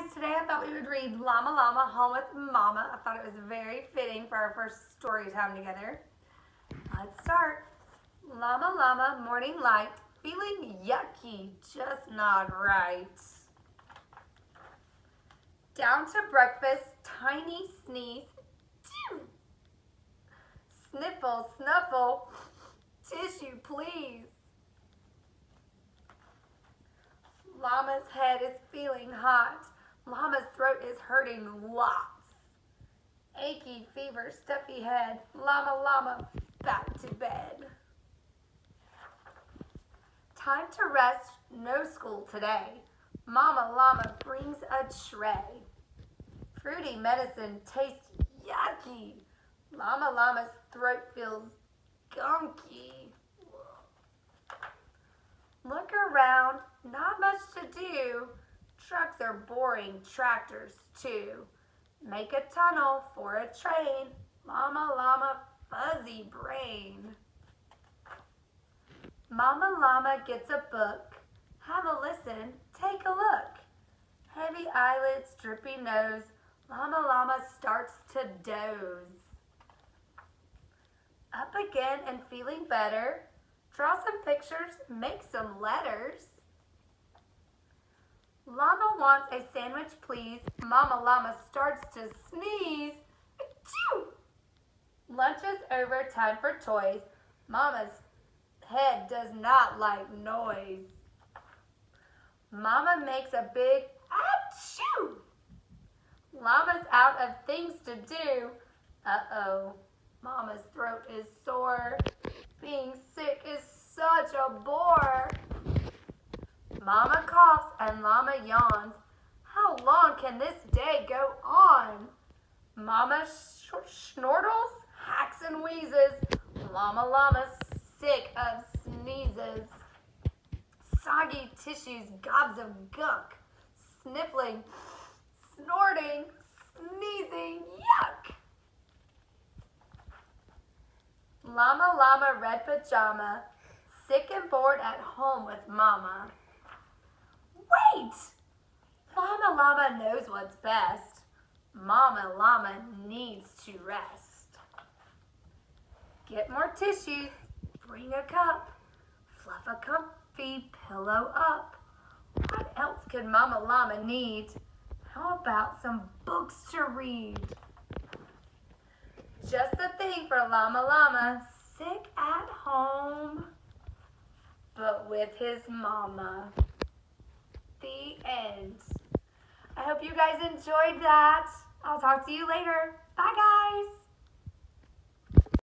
guys, today I thought we would read Llama Llama Home with Mama. I thought it was very fitting for our first story time together. Let's start. Llama Llama, morning light, feeling yucky, just not right. Down to breakfast, tiny sneeze, Sniffle, snuffle, tissue please. Llama's head is feeling hot. Llama's throat is hurting lots. Achy fever, stuffy head. Llama, llama, back to bed. Time to rest, no school today. Mama llama brings a tray. Fruity medicine tastes yucky. Llama llama's throat feels gunky. Look around, not much to do. Trucks are boring, tractors too. Make a tunnel for a train. Mama llama, fuzzy brain. Mama llama gets a book. Have a listen, take a look. Heavy eyelids, drippy nose. Llama llama starts to doze. Up again and feeling better. Draw some pictures, make some letters. Wants a sandwich, please. Mama Llama starts to sneeze. Achoo! Lunch is over, time for toys. Mama's head does not like noise. Mama makes a big achoo! Llama's out of things to do. Uh-oh, Mama's throat is sore. Being sick is such a bore. Mama coughs and Llama yawns. How long can this day go on? Mama sh snortles, hacks and wheezes. Llama Llama sick of sneezes. Soggy tissues, gobs of gunk. Sniffling, snorting, sneezing, yuck. Llama llama red pajama, sick and bored at home with mama. Wait! Llama knows what's best. Mama llama needs to rest. Get more tissues, bring a cup, fluff a comfy pillow up. What else could Mama Llama need? How about some books to read? Just the thing for Llama Llama, sick at home, but with his mama. The end. I hope you guys enjoyed that. I'll talk to you later. Bye, guys.